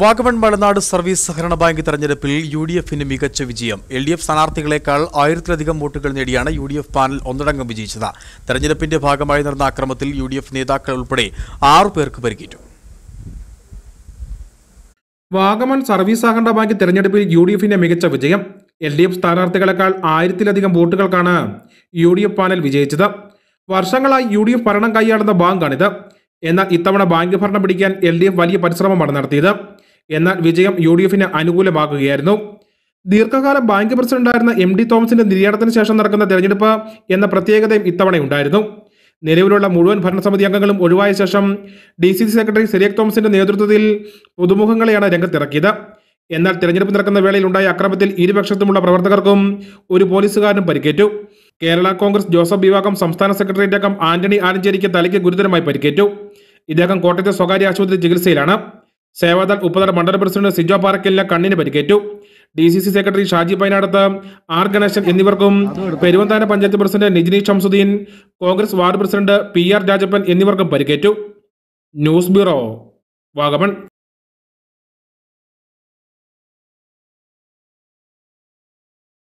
Vagamon Malanad service സഹകരണ bank തെരഞ്ഞെടുപ്പിൽ U D എഫിന് മികച്ച വിജയം. എൽ ഡി എഫ് സ്ഥാനാർത്ഥികളെക്കാൾ ആയിരത്തിലധികം വോട്ടുകൾ നേടിയാണ് യു ഡി എഫ് പാനൽ ഒന്നടങ്കം വിജയിച്ചത്. തെരഞ്ഞെടുപ്പിന്റെ ഭാഗമായി നടന്ന അക്രമത്തിൽ യു ഡി എഫ് നേതാക്കൾ ഉൾപ്പെടെ ആറു പേർക്ക് പരിക്കേറ്റു. വാഗമൺ സർവീസ് സഹകരണ ബാങ്ക് തെരഞ്ഞെടുപ്പിൽ യു ഡി എഫിന്റെ മികച്ച വിജയം. എൽ ഡി എഫ് സ്ഥാനാർത്ഥികളെക്കാൾ ആയിരത്തിലധികം വോട്ടുകൾക്കാണ് യു ഡി എഫ് പാനൽ വിജയിച്ചത്. വർഷങ്ങളായി യു ഡി എഫ് ഭരണം കൈയാളുന്ന ബാങ്കാണിത്. എന്നാൽ ഇത്തവണ ബാങ്ക് ഭരണം പിടിക്കാൻ എൽ ഡി എഫ് വലിയ പരിശ്രമമാണ് നടത്തിയത്. എന്നാൽ വിജയം യു ഡി എഫിന് അനുകൂലമാകുകയായിരുന്നു. ദീർഘകാലം ബാങ്ക് പ്രസിഡന്റായിരുന്ന എം ഡി തോമസിന്റെ നിര്യാണത്തിന് ശേഷം നടക്കുന്ന തെരഞ്ഞെടുപ്പ് എന്ന പ്രത്യേകതയും ഇത്തവണയുണ്ടായിരുന്നു നിലവിലുള്ള മുഴുവൻ ഭരണസമിതി അംഗങ്ങളും ഒഴിവായ ശേഷം D C C secretary Cyriac തോമസിന്റെ നേതൃത്വത്തിൽ പുതുമുഖങ്ങളെയാണ് രംഗത്തിറക്കിയത്. എന്നാൽ തിരഞ്ഞെടുപ്പ് നടക്കുന്ന വേളയിൽ ഉണ്ടായ അക്രമത്തിൽ ഇരുപക്ഷത്തുമുള്ള പ്രവർത്തകർക്കും ഒരു പോലീസുകാരനും പരിക്കേറ്റു. കേരള കോൺഗ്രസ് ജോസഫ് വിഭാഗം സംസ്ഥാന സെക്രട്ടേറിയറ്റ് അംഗം ആന്റണി ആലഞ്ചേരിക്ക് തലയ്ക്ക് ഗുരുതരമായി പരിക്കേറ്റു. ഇദ്ദേഹം കോട്ടയത്തെ സ്വകാര്യ ആശുപത്രി ചികിത്സയിലാണ്. സേവാദൾ ഉപതല മണ്ഡല പ്രസിഡന്റ് സിജോ പാറക്കലിന് കണ്ണിന് പരിക്കേറ്റു. D C C secretary Shaji Painadath R Ganesan എന്നിവർക്കും Peruvanthanam panchayat president Nijini Shamsuddin Congress ward president P R Rajappan എന്നിവർക്കും പരിക്കേറ്റു. News bureau Vagamon.